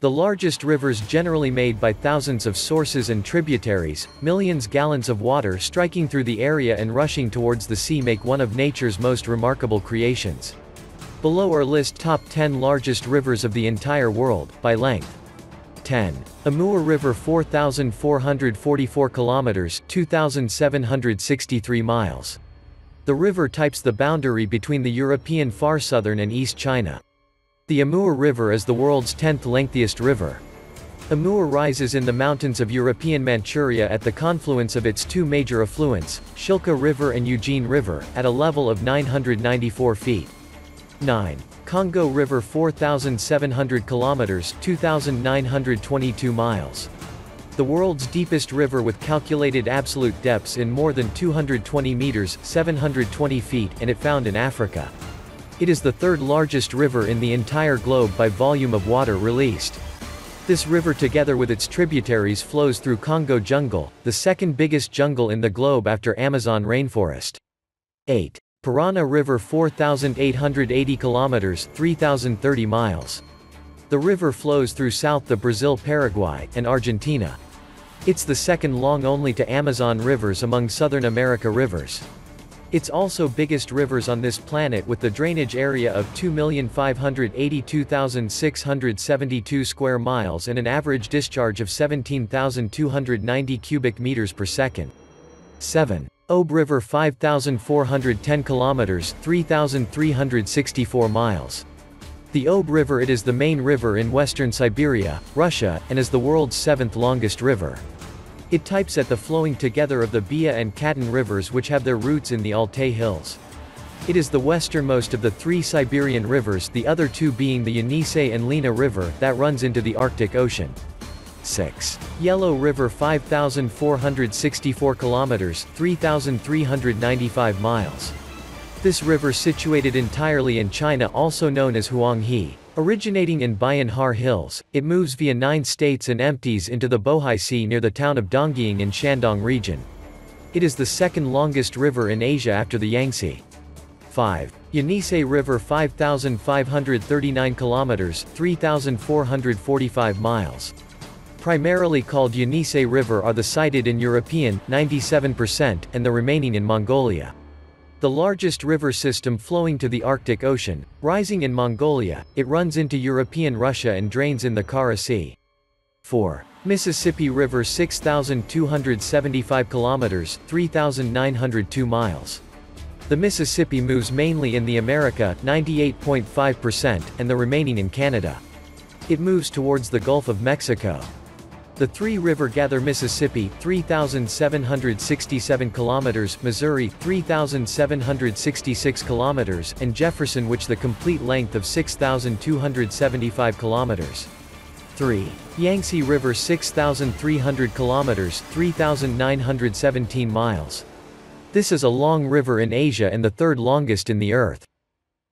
The largest rivers generally made by thousands of sources and tributaries, millions gallons of water striking through the area and rushing towards the sea make one of nature's most remarkable creations. Below are list top 10 largest rivers of the entire world, by length. 10. Amur River 4,444 kilometers 2,763 miles. The river types the boundary between the European far southern and East China. The Amur River is the world's 10th lengthiest river. Amur rises in the mountains of European Manchuria at the confluence of its two major affluents, Shilka River and Eugene River, at a level of 994 feet. 9. Congo River 4,700 kilometers 2,922 miles. The world's deepest river with calculated absolute depths in more than 220 meters 720 feet and it found in Africa. It is the third largest river in the entire globe by volume of water released. This river together with its tributaries flows through Congo jungle, the second biggest jungle in the globe after Amazon rainforest. 8. Parana River 4,880 kilometers 3,030 miles. The river flows through south the Brazil Paraguay, and Argentina. It's the second long only to Amazon rivers among Southern America rivers. It's also biggest rivers on this planet with the drainage area of 2,582,672 square miles and an average discharge of 17,290 cubic meters per second. 7. Ob River 5,410 kilometers 3,364 miles. The Ob River it is the main river in western Siberia, Russia, and is the world's seventh longest river. It types at the flowing together of the Bia and Katun rivers which have their roots in the Altai Hills. It is the westernmost of the three Siberian rivers the other two being the Yenisei and Lena River that runs into the Arctic Ocean. 6. Yellow River 5,464 kilometers 3,395 miles. This river situated entirely in China also known as Huanghe. Originating in Bayan Hills, it moves via nine states and empties into the Bohai Sea near the town of Dongying in Shandong region. It is the second longest river in Asia after the Yangtze. 5. Yenisei River 5,539 kilometers 3,445 miles primarily called Yenisei River are the cited in European, 97%, and the remaining in Mongolia. The largest river system flowing to the Arctic Ocean, rising in Mongolia, it runs into European Russia and drains in the Kara Sea. 4. Mississippi River 6,275 kilometers 3,902 miles. The Mississippi moves mainly in the America 98.5% and the remaining in Canada. It moves towards the Gulf of Mexico. The Three River Gather Mississippi 3767 kilometers, Missouri 3766 kilometers, and Jefferson which the complete length of 6275 kilometers. 3. Yangtze River 6300 kilometers, 3917 miles. This is a long river in Asia and the third longest in the earth.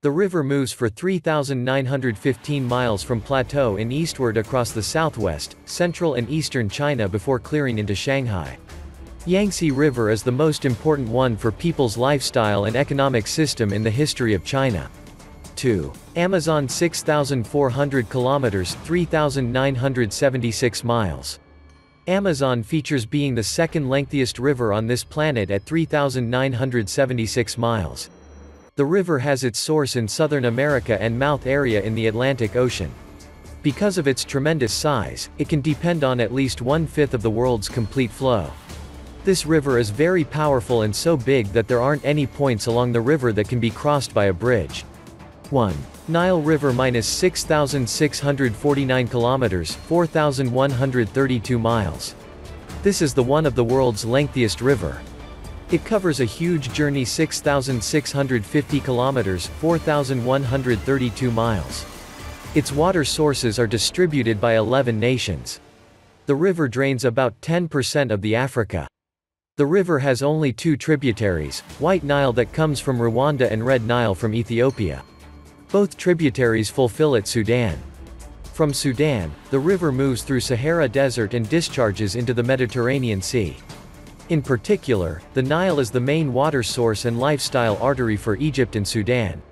The river moves for 3,915 miles from plateau in eastward across the southwest, central and eastern China before clearing into Shanghai. Yangtze River is the most important one for people's lifestyle and economic system in the history of China. 2. Amazon 6,400 kilometers 3,976 miles. Amazon features being the second lengthiest river on this planet at 3,976 miles. The river has its source in Southern America and mouth area in the Atlantic Ocean. Because of its tremendous size, it can depend on at least one-fifth of the world's complete flow. This river is very powerful and so big that there aren't any points along the river that can be crossed by a bridge. 1. Nile River minus 6,649 kilometers, 4,132 miles. This is the one of the world's lengthiest river. It covers a huge journey 6,650 kilometers 4,132 miles. Its water sources are distributed by 11 nations. The river drains about 10% of the Africa. The river has only two tributaries, White Nile that comes from Rwanda and Red Nile from Ethiopia. Both tributaries fulfill at Sudan. From Sudan, the river moves through Sahara Desert and discharges into the Mediterranean Sea. In particular, the Nile is the main water source and lifestyle artery for Egypt and Sudan.